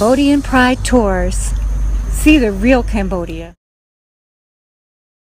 Cambodian Pride Tours. See the real Cambodia.